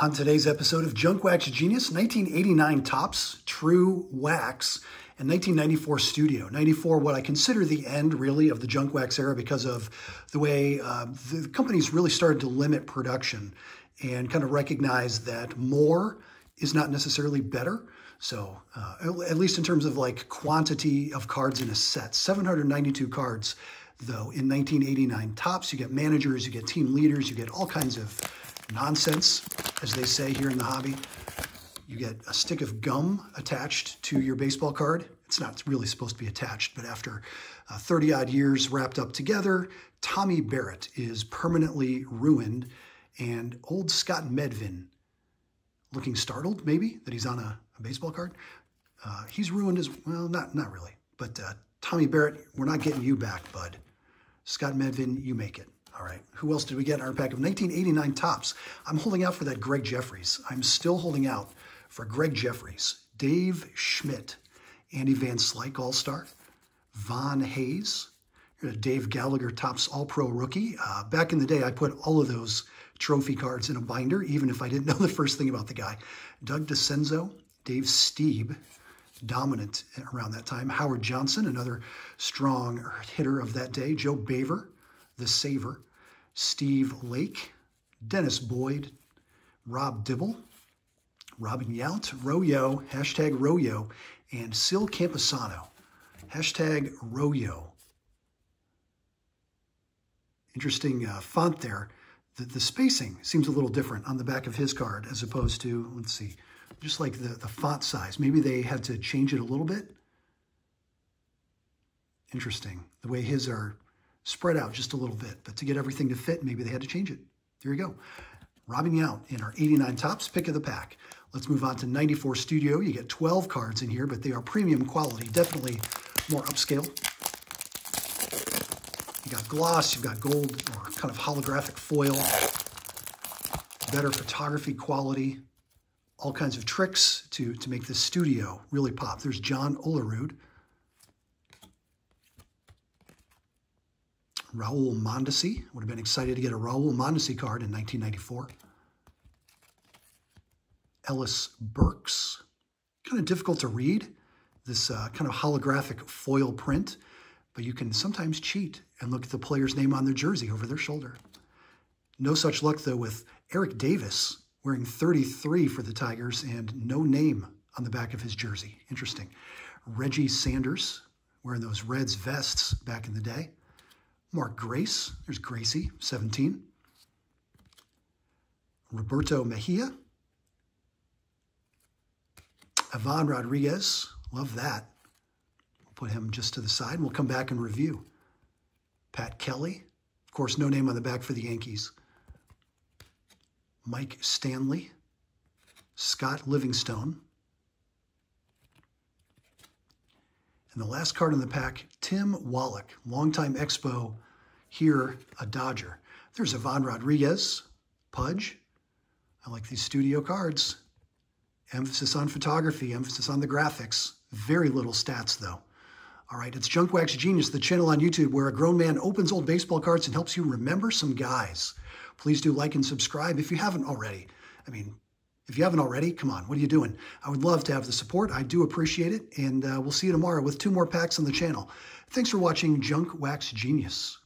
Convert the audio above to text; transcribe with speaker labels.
Speaker 1: On today's episode of Junk Wax Genius, 1989 Topps True Wax, and 1994 Studio. 94, what I consider the end, really, of the junk wax era because of the way uh, the companies really started to limit production and kind of recognize that more is not necessarily better. So, uh, at least in terms of like quantity of cards in a set, 792 cards, though, in 1989 Topps. You get managers, you get team leaders, you get all kinds of nonsense, as they say here in the hobby. You get a stick of gum attached to your baseball card. It's not really supposed to be attached, but after uh, 30 odd years wrapped up together, Tommy Barrett is permanently ruined, and old Scott Medvin, looking startled maybe that he's on a, a baseball card, uh, he's ruined as well. Not not really, but uh, Tommy Barrett, we're not getting you back, bud. Scott Medvin, you make it. All right, who else did we get in our pack of 1989 Topps? I'm holding out for that Gregg Jefferies. I'm still holding out for Gregg Jefferies, Dave Schmidt, Andy Van Slyke All-Star, Von Hayes, Dave Gallagher Topps All-Pro Rookie. Uh, back in the day, I put all of those trophy cards in a binder, even if I didn't know the first thing about the guy. Doug Dascenzo, Dave Stieb, dominant around that time. Howard Johnson, another strong hitter of that day. Joe Boever, the Saver, Steve Lake, Dennis Boyd, Rob Dibble, Robin Yount, Royo, hashtag Royo, and Sil Campusano, hashtag Royo. Interesting uh, font there. The, the spacing seems a little different on the back of his card as opposed to, let's see, just like the, the font size. Maybe they had to change it a little bit. Interesting. The way his are spread out just a little bit. But to get everything to fit, maybe they had to change it. There you go. Robin Yount in our 89 Topps pick of the pack. Let's move on to 94 Studio. You get 12 cards in here, but they are premium quality, definitely more upscale. You got gloss, you've got gold or kind of holographic foil, better photography quality, all kinds of tricks to, to make this studio really pop. There's John Olerud. Raul Mondesi. Would have been excited to get a Raul Mondesi card in 1994. Ellis Burks. Kind of difficult to read, this uh, kind of holographic foil print, but you can sometimes cheat and look at the player's name on their jersey over their shoulder. No such luck, though, with Eric Davis wearing 33 for the Tigers and no name on the back of his jersey. Interesting. Reggie Sanders wearing those Reds vests back in the day. Mark Grace, there's Gracie, 17. Roberto Mejia. Ivan Rodriguez, love that. We'll put him just to the side. And we'll come back and review. Pat Kelly, of course, no name on the back for the Yankees. Mike Stanley, Scott Livingstone. And the last card in the pack, Tim Wallach, longtime Expo, here a Dodger. There's Ivan Rodriguez, Pudge. I like these studio cards. Emphasis on photography, emphasis on the graphics. Very little stats, though. All right, it's Junk Wax Genius, the channel on YouTube where a grown man opens old baseball cards and helps you remember some guys. Please do like and subscribe if you haven't already. I mean, if you haven't already, come on, what are you doing? I would love to have the support. I do appreciate it. And uh, we'll see you tomorrow with two more packs on the channel. Thanks for watching Junk Wax Genius.